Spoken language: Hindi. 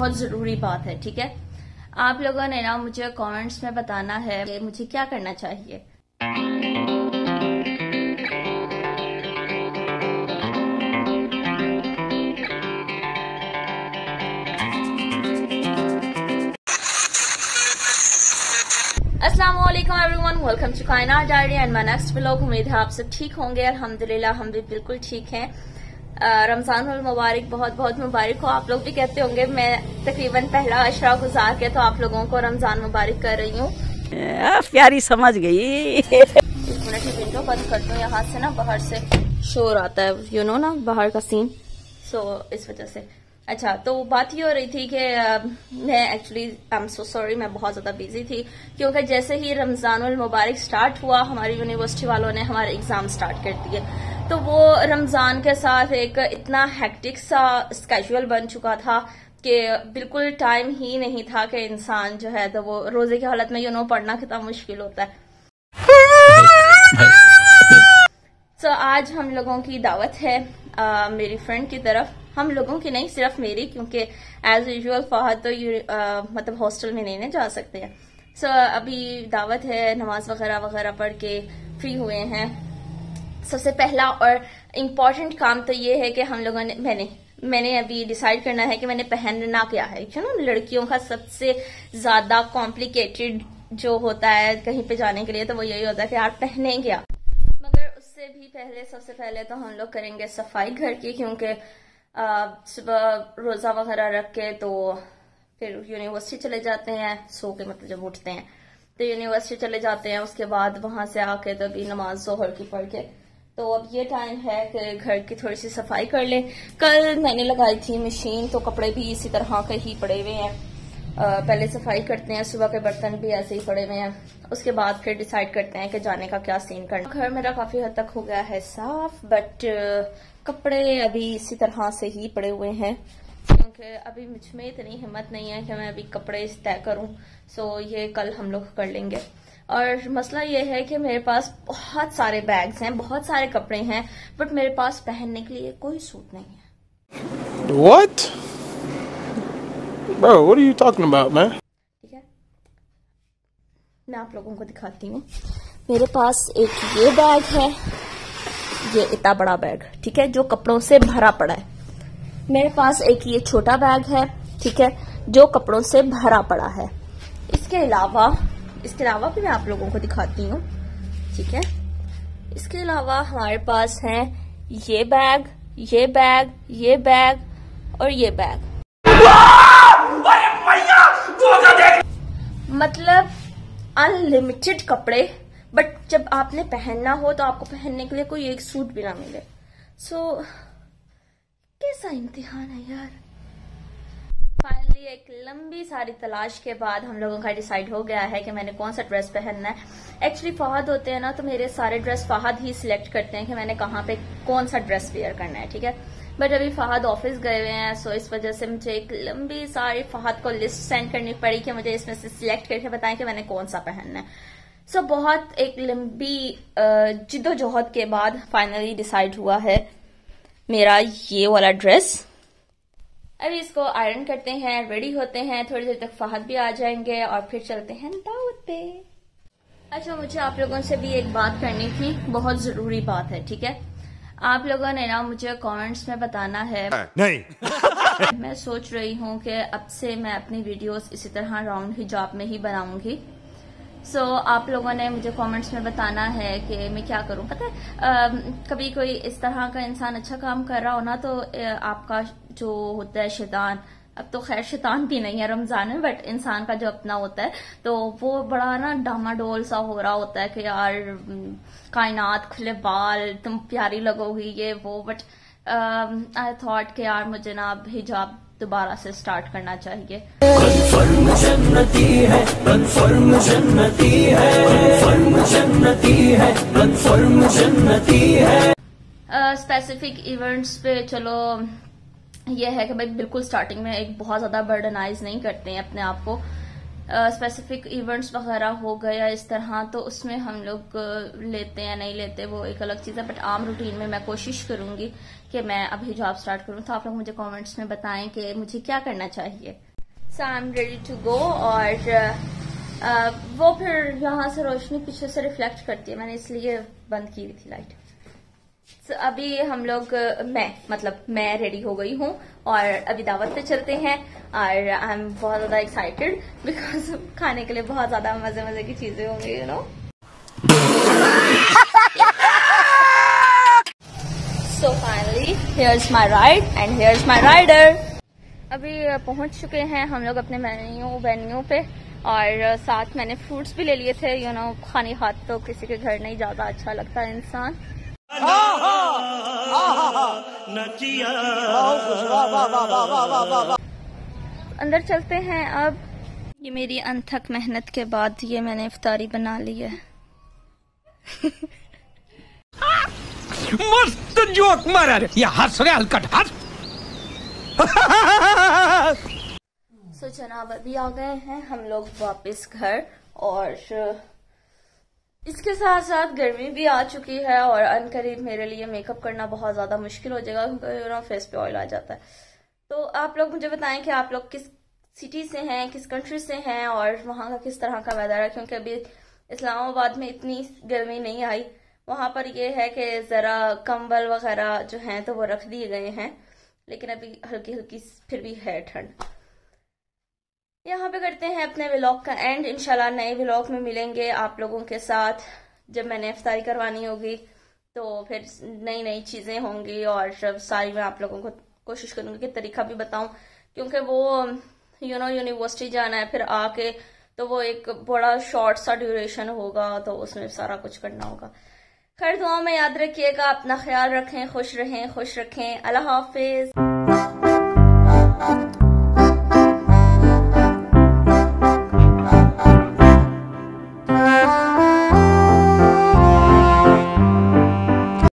बहुत ज़रूरी बात है, ठीक है? आप लोगों ने ना मुझे कमेंट्स में बताना है कि मुझे क्या करना चाहिए। Welcome to diary and my next blog उम्मीद है आप सब ठीक होंगे। अल्हम्दुलिल्लाह, हम भी बिल्कुल ठीक हैं। रमज़ान मुबारक बहुत बहुत मुबारक हो। आप लोग भी कहते होंगे मैं तकरीबन पहला अशरा गुजार के तो आप लोगों को रमज़ान मुबारक कर रही हूँ। प्यारी समझ गई। एक मिनट ही विंडो बंद कर दो यहाँ से ना बाहर से शोर आता है यू नो ना बाहर का सीन सो so, इस वजह से। अच्छा तो बात ये हो रही थी कि मैं actually I am so sorry मैं बहुत ज़्यादा बिज़ी थी। क्योंकि जैसे ही रमज़ान मुबारक स्टार्ट हुआ हमारी यूनिवर्सिटी वालों ने हमारे एग्ज़ाम स्टार्ट कर दिए। तो वो रमज़ान के साथ एक इतना हेक्टिक सा स्केजुअल बन चुका था कि बिल्कुल टाइम ही नहीं था कि इंसान जो है तो वो रोज़े की हालत में यू नो पढ़ना कितना मुश्किल होता है। तो so, आज हम लोगों की दावत है आ, मेरी फ्रेंड की तरफ़। हम लोगों की नहीं सिर्फ़ मेरी क्योंकि एज यूजल फहद तो यू, आ, मतलब हॉस्टल में नहीं जा सकते हैं। सो so, अभी दावत है नमाज़ वगैरह वगैरह पढ़ के फ्री हुए हैं। सबसे पहला और इम्पोर्टेंट काम तो ये है कि हम लोगों ने, मैंने मैंने अभी डिसाइड करना है कि मैंने पहनना क्या है। You know? लड़कियों का सबसे ज़्यादा कॉम्प्लिकेटेड जो होता है कहीं पे जाने के लिए तो वो यही होता है कि यार पहने क्या मगर उससे भी पहले, सबसे पहले तो हम लोग करेंगे सफ़ाई घर की, क्योंकि सुबह रोजा वगैरह रख के तो फिर यूनिवर्सिटी चले जाते हैं, सो के मतलब जब उठते हैं। तो यूनिवर्सिटी चले जाते हैं, उसके बाद वहाँ से आके तो नमाज़, जोहर की पढ़ के तो अब ये टाइम है कि घर की थोड़ी सी सफ़ाई कर ले। कल मैंने लगाई थी मशीन तो कपड़े भी इसी तरह के ही पड़े हुए हैं। पहले सफ़ाई करते हैं, सुबह के बर्तन भी ऐसे ही पड़े हुए हैं। उसके बाद फिर डिसाइड करते हैं कि जाने का क्या सीन करना घर मेरा काफ़ी हद तक हो गया है साफ़ बट कपड़े अभी इसी तरह से ही पड़े हुए हैं। क्योंकि अभी मुझमें इतनी हिम्मत नहीं है कि मैं अभी कपड़े तय करूँ। सो ये कल हम लोग कर लेंगे। और मसला ये है कि मेरे पास बहुत सारे बैग्स हैं बहुत सारे कपड़े हैं बट मेरे पास पहनने के लिए कोई सूट नहीं है। What? Bro, what are you talking about, man? ठीक है? मैं आप लोगों को दिखाती हूँ। मेरे पास एक ये बैग है ये इतना बड़ा बैग ठीक है जो कपड़ों से भरा पड़ा है। मेरे पास एक ये छोटा बैग है ठीक है जो कपड़ों से भरा पड़ा है। इसके अलावा इसके अलावा भी मैं आप लोगों को दिखाती हूँ। ठीक है? इसके अलावा हमारे पास है ये बैग ये बैग ये बैग और ये बैग। मतलब अनलिमिटेड कपड़े बट जब आपने पहनना हो तो आपको पहनने के लिए कोई एक सूट भी ना मिले। सो so, कैसा इम्तिहान है यार? फाइनली एक लंबी सारी तलाश के बाद हम लोगों का डिसाइड हो गया है कि मैंने कौन सा ड्रेस पहनना है। एक्चुअली फहद होते हैं ना तो मेरे सारे ड्रेस फहद ही सिलेक्ट करते हैं कि मैंने कहाँ पे कौन सा ड्रेस वेयर करना है ठीक है? बट अभी फहद ऑफ़िस गए हुए हैं सो इस वजह से मुझे एक लंबी सारी फहद को लिस्ट सेंड करनी पड़ी कि मुझे इसमें से सिलेक्ट करके बताएँ कि मैंने कौन सा पहनना है। सो so, बहुत एक लंबी जिद्दोजहद के बाद फाइनली डिसाइड हुआ है मेरा ये वाला ड्रेस अभी इसको आयरन करते हैं रेडी होते हैं थोड़ी देर तक फहद भी आ जाएँगे और फिर चलते हैं दावत पे। अच्छा मुझे आप लोगों से भी एक बात करनी थी बहुत ज़रूरी बात है ठीक है? आप लोगों ने ना मुझे कमेंट्स में बताना है। नहीं। मैं सोच रही हूँ कि अब से मैं अपनी वीडियोस इसी तरह राउंड हिजाब में ही बनाऊँगी। सो so, आप लोगों ने मुझे कमेंट्स में बताना है कि मैं क्या करूँ। पता है आ, कभी कोई इस तरह का इंसान अच्छा काम कर रहा हो ना तो आपका जो होता है शैतान अब तो खैर शैतान भी नहीं है रमज़ान में बट इंसान का जो अपना होता है तो वो बड़ा ना डामाडोल सा हो रहा होता है कि यार कायनात खुले बाल तुम प्यारी लगोगी ये वो बट आई थॉट कि यार मुझे ना अब हिजाब दोबारा से स्टार्ट करना चाहिए। कन्फर्म जन्नती है कन्फर्म जन्नती है कन्फर्म जन्नती है कन्फर्म जन्नती है। स्पेसिफिक इवेंट्स पे चलो ये है कि भाई बिल्कुल स्टार्टिंग में एक बहुत ज़्यादा बर्डनाइज नहीं करते हैं अपने आप को। स्पेसिफिक इवेंट्स वगैरह हो गया इस तरह तो उसमें हम लोग लेते हैं नहीं लेते वो एक अलग चीज़ है। बट आम रूटीन में मैं कोशिश करूँगी कि मैं अभी जॉब स्टार्ट करूँ। तो आप लोग मुझे कमेंट्स में बताएँ कि मुझे क्या करना चाहिए। So I am ready to go और uh, वो फिर यहाँ से रोशनी पीछे से रिफ्लेक्ट करती है। मैंने इसलिए बंद की हुई थी लाइट so, अभी हम लोग मैं मतलब मैं रेडी हो गई हूँ और अभी दावत पे चलते हैं और आई एम बहुत ज़्यादा एक्साइटेड बिकॉज़ खाने के लिए बहुत ज़्यादा मज़े मज़े की चीज़ें होंगी you know so finally here is my ride and here is my rider अभी पहुँच चुके हैं हम लोग अपने मेन्यू वेन्यू पे और साथ मैंने फ्रूट्स भी ले लिए थे यू नो खानी हाथ तो किसी के घर नहीं ज़्यादा अच्छा लगता इंसान। अंदर चलते हैं अब। ये मेरी अनथक मेहनत के बाद ये मैंने इफ्तारी बना ली है। मस्त जोक मारा रे। या हंस रे हलकट हंस। सो जनाब अभी आ गए हैं हम लोग वापस घर और इसके साथ साथ गर्मी भी आ चुकी है और अनकरीब मेरे लिए मेकअप करना बहुत ज़्यादा मुश्किल हो जाएगा क्योंकि नो फेस पे ऑयल आ जाता है। तो आप लोग मुझे बताएँ कि आप लोग किस सिटी से हैं, किस कंट्री से हैं और वहाँ का किस तरह का वेदर है? क्योंकि अभी इस्लामाबाद में इतनी गर्मी नहीं आई। वहाँ पर यह है कि जरा कंबल वगैरह जो हैं तो वो रख दिए गए हैं, लेकिन अभी हल्की हल्की फिर भी है ठंड। यहाँ पे करते हैं अपने व्लॉग का एंड इंशाल्लाह नए व्लॉग में मिलेंगे आप लोगों के साथ. जब मैंने अफ्तारी करवानी होगी तो फिर नई नई चीज़ें होंगी और सारी मैं आप लोगों को कोशिश करूँगी कि तरीका भी बताऊँ, क्योंकि वो यू नो यूनिवर्सिटी जाना है, फिर आके तो वो एक बड़ा शॉर्ट सा ड्यूरेशन होगा तो उसमें सारा कुछ करना होगा। खैर दुआ में याद रखिएगा, अपना ख्याल रखें, खुश रहें, खुश रखें। अल्लाह हाफिज।